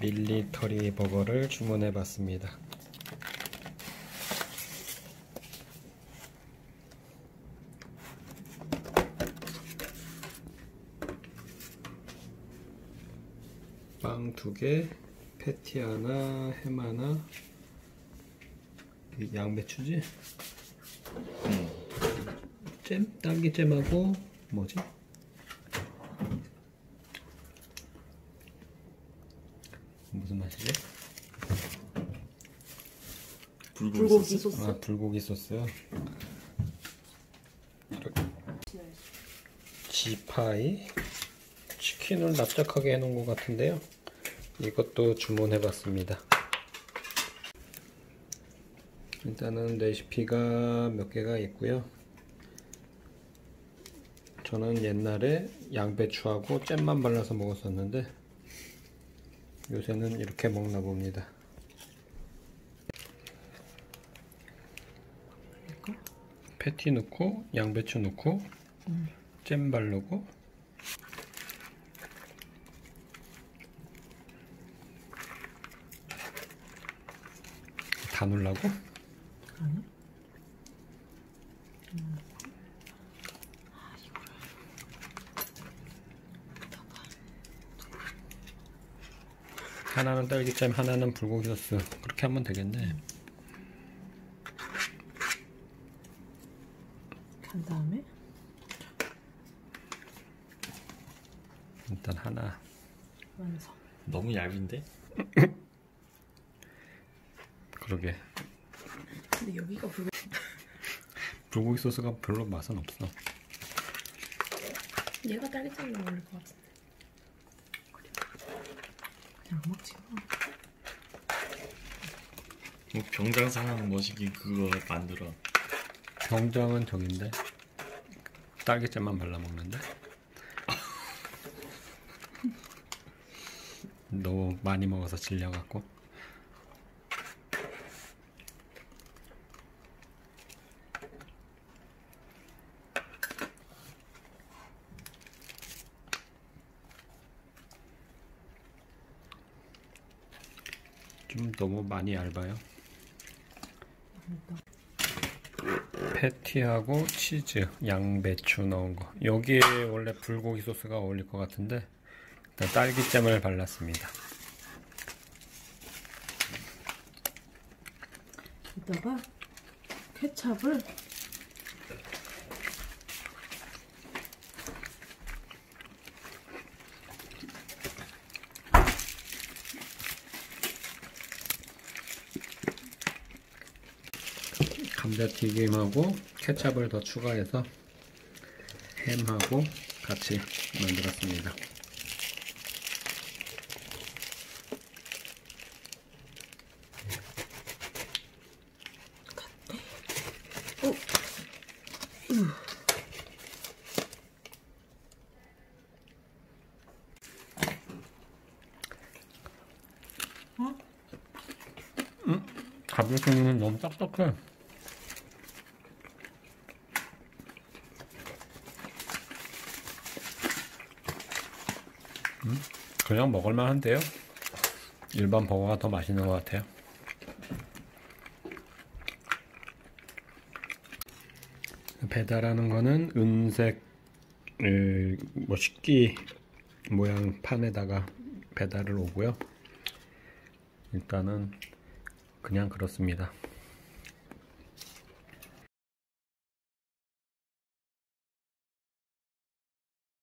밀리터리 버거를 주문해 봤습니다. 빵 두 개, 패티 하나, 햄 하나, 이게 양배추지? 잼? 딸기잼하고 뭐지? 무슨 맛이지? 불고기 소스. 아 불고기 소스요. 지파이 치킨을 납작하게 해놓은 것 같은데요. 이것도 주문해봤습니다. 일단은 레시피가 몇 개가 있고요. 저는 옛날에 양배추하고 잼만 발라서 먹었었는데 요새는 이렇게 먹나 봅니다. 패티 넣고 양배추 넣고 잼 바르고 다 넣으려고? 아니? 하나는 딸기잼 하나는 불고기 소스 그렇게 하면 되겠네 간 다음에 일단 하나 완성. 너무 얇은데? 그러게 근데 여기가 불고 불고기 소스가 별로 맛은 없어 얘가 딸기잼이 어울릴 것 같은데. 그냥 먹지 뭐. 뭐 병장상하는 머시기 그거 만들어. 병장은 저긴데? 딸기잼만 발라 먹는데? 너무 많이 먹어서 질려갖고 좀 너무 많이 얇아요 패티하고 치즈, 양배추 넣은 거. 여기에 원래 불고기 소스가 어울릴 것 같은데 일단 딸기잼을 발랐습니다. 이따가 케찹을 감자튀김하고 케찹을 더 추가해서 햄하고 같이 만들었습니다. 감자튀김은 너무 딱딱해. 음, 그냥 먹을만 한데요. 일반 버거가 더 맛있는 것 같아요. 배달하는 거는 은색 에, 뭐 식기 모양 판에다가 배달을 오고요. 일단은 그냥 그렇습니다.